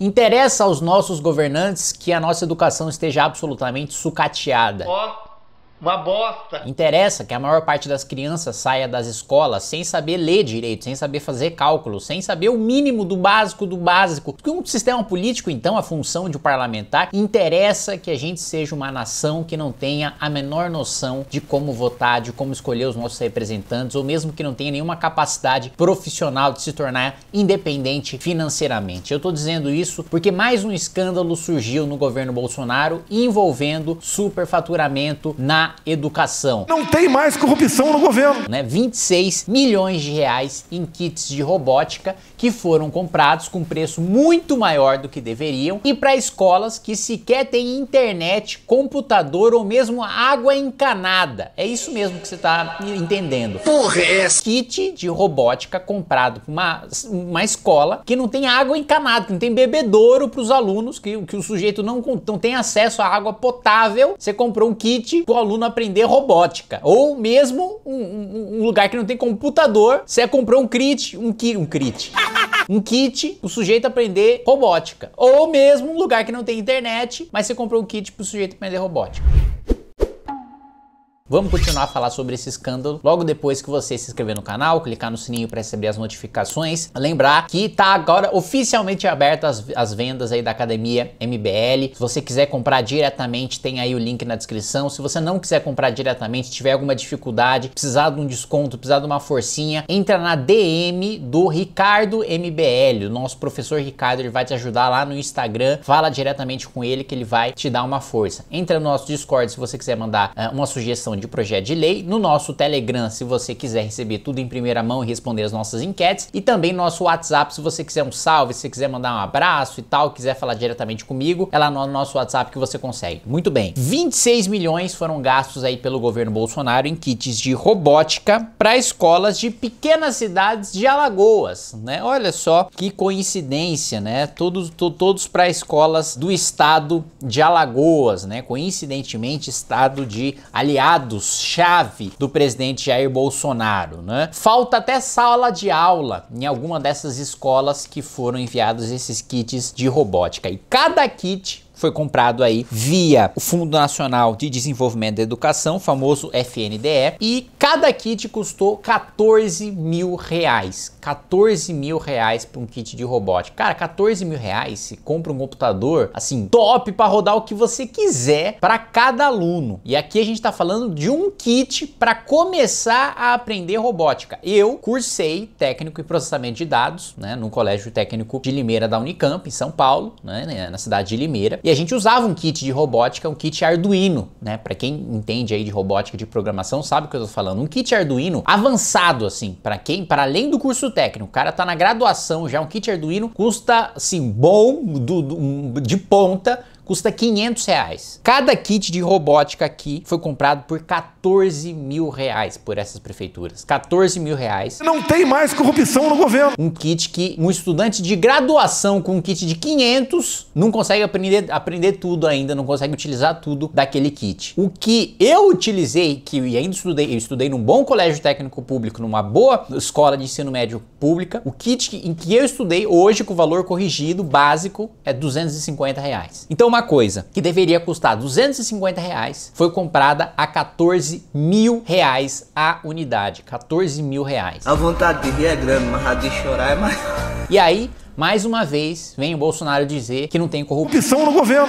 Interessa aos nossos governantes que a nossa educação esteja absolutamente sucateada. Ó, uma bosta. Interessa que a maior parte das crianças saia das escolas sem saber ler direito, sem saber fazer cálculo, sem saber o mínimo do básico do básico. Porque um sistema político, então, a função de um parlamentar, interessa que a gente seja uma nação que não tenha a menor noção de como votar, de como escolher os nossos representantes, ou mesmo que não tenha nenhuma capacidade profissional de se tornar independente financeiramente. Eu tô dizendo isso porque mais um escândalo surgiu no governo Bolsonaro envolvendo superfaturamento na educação. Não tem mais corrupção no governo. Né? 26 milhões de reais em kits de robótica que foram comprados com preço muito maior do que deveriam e para escolas que sequer têm internet, computador ou mesmo água encanada. É isso mesmo que você está entendendo. Porra, é essa? Kit de robótica comprado para uma, uma escola que não tem água encanada, que não tem bebedouro para os alunos, que, que o sujeito não, não tem acesso à água potável. Você comprou um kit para o aluno aprender robótica. Ou mesmo um, um, um, lugar que não tem computador, você comprou um kit, um kit, um kit. Um kit o sujeito aprender robótica. Ou mesmo um lugar que não tem internet, mas você comprou um kit para o sujeito aprender robótica. Vamos continuar a falar sobre esse escândalo logo depois que você se inscrever no canal, clicar no sininho para receber as notificações. Lembrar que tá agora oficialmente aberto as, as vendas aí da Academia MBL. Se você quiser comprar diretamente, tem aí o link na descrição. Se você não quiser comprar diretamente, tiver alguma dificuldade, precisar de um desconto, precisar de uma forcinha, entra na DM do Ricardo MBL. O nosso professor Ricardo ele vai te ajudar lá no Instagram. Fala diretamente com ele que ele vai te dar uma força. Entra no nosso Discord se você quiser mandar uh, uma sugestão de projeto de lei, no nosso Telegram, se você quiser receber tudo em primeira mão e responder as nossas enquetes, e também no nosso WhatsApp, se você quiser um salve, se quiser mandar um abraço e tal, quiser falar diretamente comigo, é lá no nosso WhatsApp que você consegue. Muito bem. 26 milhões foram gastos aí pelo governo Bolsonaro em kits de robótica para escolas de pequenas cidades de Alagoas, né? Olha só que coincidência, né? Todos, to, todos para escolas do estado de Alagoas, né? Coincidentemente, estado de aliado chave do presidente Jair Bolsonaro, né? Falta até sala de aula em alguma dessas escolas que foram enviados esses kits de robótica. E cada kit foi comprado aí via o Fundo Nacional de Desenvolvimento da Educação, famoso FNDE, e cada kit custou 14 mil reais. 14 mil reais para um kit de robótica. Cara, 14 mil reais, se compra um computador, assim, top para rodar o que você quiser para cada aluno. E aqui a gente está falando de um kit para começar a aprender robótica. Eu cursei técnico em processamento de dados, né, no Colégio Técnico de Limeira da Unicamp, em São Paulo, né, na cidade de Limeira. E a gente usava um kit de robótica, um kit Arduino, né? Para quem entende aí de robótica de programação, sabe o que eu tô falando. Um kit Arduino avançado assim, para quem, para além do curso técnico, o cara tá na graduação já, um kit Arduino custa assim bom do, do de ponta custa 500 reais. Cada kit de robótica aqui foi comprado por 14 mil reais por essas prefeituras. 14 mil reais. Não tem mais corrupção no governo. Um kit que um estudante de graduação com um kit de 500 não consegue aprender, aprender tudo ainda, não consegue utilizar tudo daquele kit. O que eu utilizei, que eu ainda estudei, eu estudei num bom colégio técnico público, numa boa escola de ensino médio pública, o kit em que eu estudei hoje com o valor corrigido básico é 250 reais. Então uma coisa que deveria custar 250 reais foi comprada a 14 mil reais a unidade. 14 mil reais. A vontade de rir é grande, mas a de chorar é maior. E aí, mais uma vez, vem o Bolsonaro dizer que não tem corrupção no governo.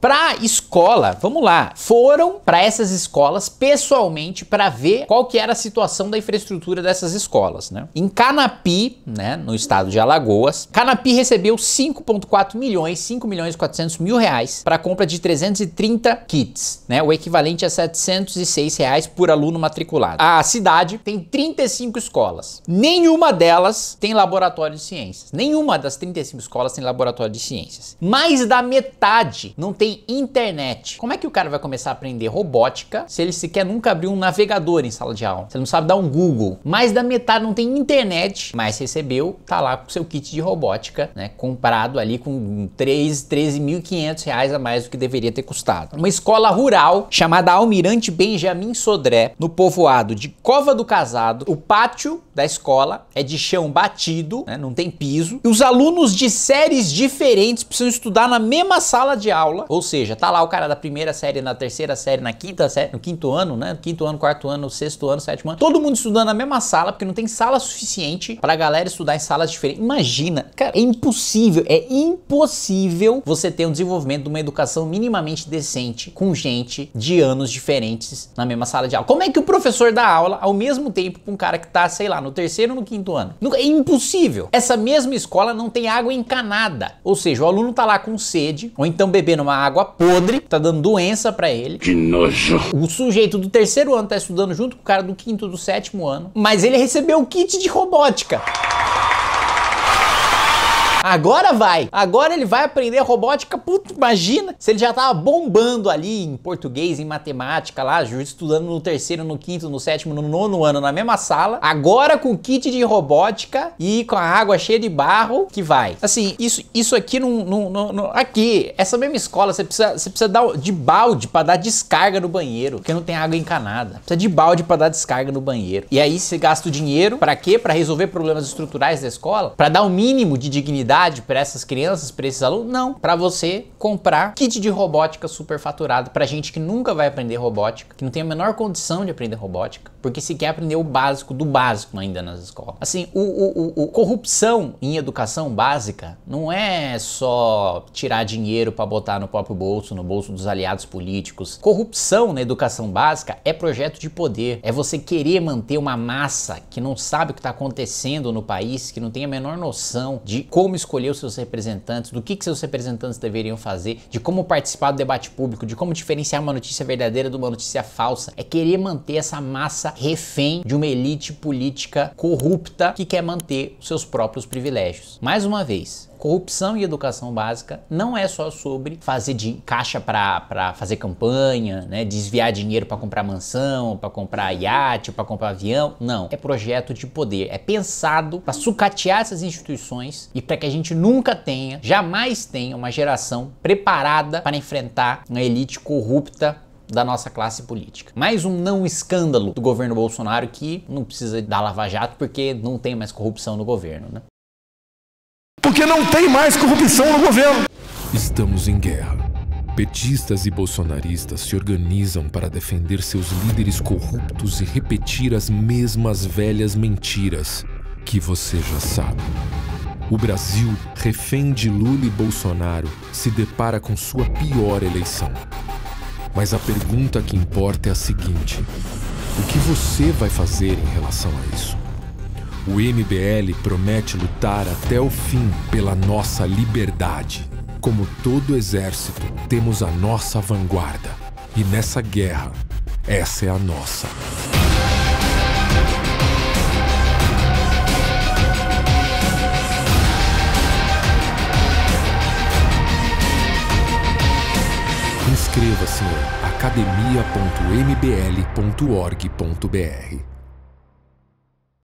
Para escola, vamos lá, foram para essas escolas pessoalmente para ver qual que era a situação da infraestrutura dessas escolas, né? Em Canapi, né, no estado de Alagoas, Canapi recebeu 5.4 milhões, 5 milhões e 400 mil reais para compra de 330 kits, né? O equivalente a 706 reais por aluno matriculado. A cidade tem 35 escolas. Nenhuma delas tem laboratório de ciências. Nenhuma das 35 escolas tem laboratório de ciências. Mais da metade não tem tem internet. Como é que o cara vai começar a aprender robótica se ele sequer nunca abriu um navegador em sala de aula? Ele não sabe dar um Google. Mais da metade não tem internet, mas recebeu, tá lá com seu kit de robótica, né? Comprado ali com 3, 13.500 reais a mais do que deveria ter custado. Uma escola rural chamada Almirante Benjamin Sodré, no povoado de Cova do Casado. O pátio da escola é de chão batido, né? não tem piso. E os alunos de séries diferentes precisam estudar na mesma sala de aula. Ou seja, tá lá o cara da primeira série, na terceira série, na quinta série, no quinto ano, né? Quinto ano, quarto ano, sexto ano, sétimo ano. Todo mundo estudando na mesma sala, porque não tem sala suficiente pra galera estudar em salas diferentes. Imagina, cara, é impossível, é impossível você ter um desenvolvimento de uma educação minimamente decente com gente de anos diferentes na mesma sala de aula. Como é que o professor dá aula ao mesmo tempo com um cara que tá, sei lá, no terceiro ou no quinto ano? É impossível. Essa mesma escola não tem água encanada. Ou seja, o aluno tá lá com sede, ou então bebendo uma água podre, tá dando doença para ele. Que nojo. O sujeito do terceiro ano tá estudando junto com o cara do quinto do sétimo ano, mas ele recebeu o kit de robótica. Agora vai. Agora ele vai aprender robótica. Puta, imagina se ele já tava bombando ali em português, em matemática lá, estudando no terceiro, no quinto, no sétimo, no nono ano na mesma sala. Agora com kit de robótica e com a água cheia de barro que vai. Assim, isso, isso aqui não, não, não, não aqui, essa mesma escola você precisa, você precisa dar de balde para dar descarga no banheiro, porque não tem água encanada. Precisa de balde para dar descarga no banheiro. E aí você gasta o dinheiro para quê? Para resolver problemas estruturais da escola, para dar o um mínimo de dignidade para essas crianças, para esses alunos? Não, para você comprar kit de robótica superfaturado para gente que nunca vai aprender robótica, que não tem a menor condição de aprender robótica, porque se quer aprender o básico do básico ainda nas escolas. Assim, o, o, o corrupção em educação básica não é só tirar dinheiro para botar no próprio bolso, no bolso dos aliados políticos. Corrupção na educação básica é projeto de poder, é você querer manter uma massa que não sabe o que está acontecendo no país, que não tem a menor noção de como escolher os seus representantes, do que, que seus representantes deveriam fazer, de como participar do debate público, de como diferenciar uma notícia verdadeira de uma notícia falsa. É querer manter essa massa refém de uma elite política corrupta que quer manter os seus próprios privilégios. Mais uma vez, corrupção e educação básica não é só sobre fazer de caixa para fazer campanha, né, desviar dinheiro para comprar mansão, para comprar iate, para comprar avião. Não, é projeto de poder, é pensado para sucatear essas instituições e para que a gente nunca tenha, jamais tenha uma geração preparada para enfrentar uma elite corrupta da nossa classe política. Mais um não escândalo do governo Bolsonaro que não precisa dar lava-jato porque não tem mais corrupção no governo, né? Porque não tem mais corrupção no governo. Estamos em guerra. Petistas e bolsonaristas se organizam para defender seus líderes corruptos e repetir as mesmas velhas mentiras que você já sabe. O Brasil, refém de Lula e Bolsonaro, se depara com sua pior eleição. Mas a pergunta que importa é a seguinte: o que você vai fazer em relação a isso? O MBL promete lutar até o fim pela nossa liberdade. Como todo exército, temos a nossa vanguarda. E nessa guerra, essa é a nossa. Inscreva-se em academia.mbl.org.br.